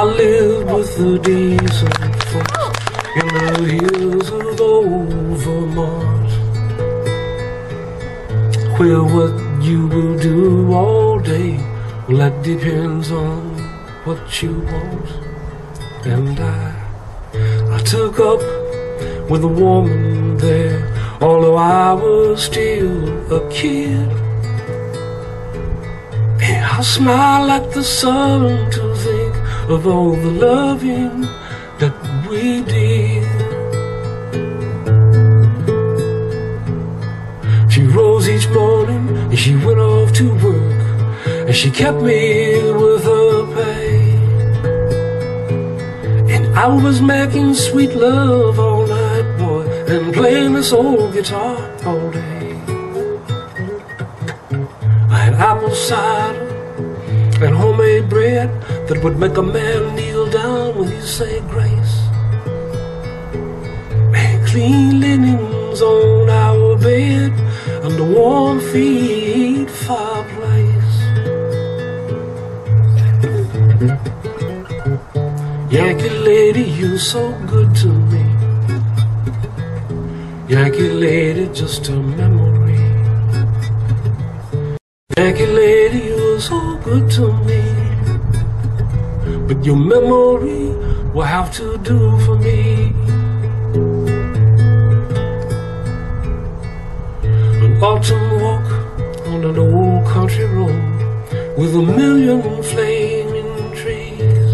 I lived with the decent folks in the hills of old Vermont. Where what you will do all day, well, that depends on what you want. And I, I took up with a woman there, although I was still a kid. And I smile at the sun to think of all the loving that we did. She rose each morning and she went off to work, and she kept me with her pay. And I was making sweet love all night, boy, and playing this old guitar all day. I had apple cider and homemade bread that would make a man kneel down when he say grace. And clean linens on our bed and a warm feet fireplace. Yankee lady, you so good to me. Yankee lady, just a memory. Yankee lady, you're so good to me. But your memory will have to do for me. An autumn walk on an old country road with a million flaming trees.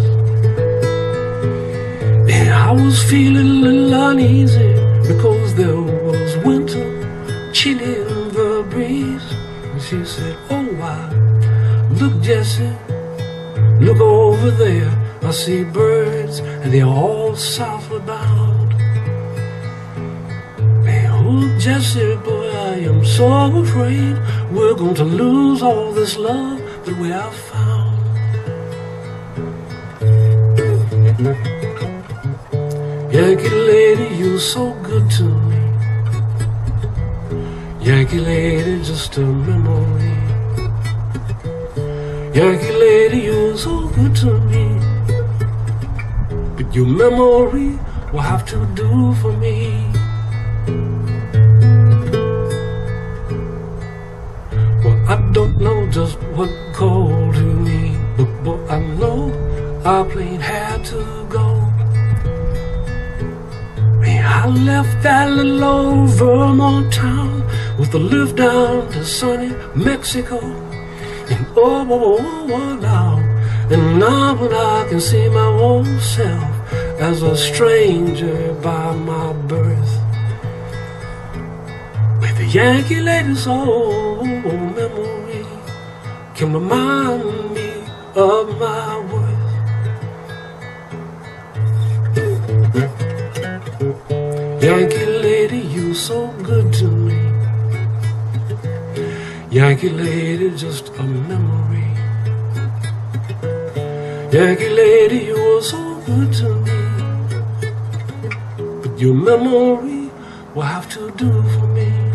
And I was feeling a little uneasy because she said, Oh, wow, look, Jesse, look over there. I see birds and they're all southward bound. And oh, Jesse, boy, I am so afraid we're going to lose all this love that we have found. Yankee lady, you're so good to me. Yankee lady, just a memory. Yankee lady, you're so good to me. But your memory will have to do for me. Well, I don't know just what called to me, but, but I know our plane had to go. I left that little old Vermont town with a lift down to sunny Mexico. And oh, oh, oh, oh, now, and now when I can see my old self as a stranger by my birth. With the Yankee lady's old memory can remind me of my worth. Yankee lady, you so good Yankee lady, just a memory. Yankee lady, you were so good to me. But your memory will have to do for me.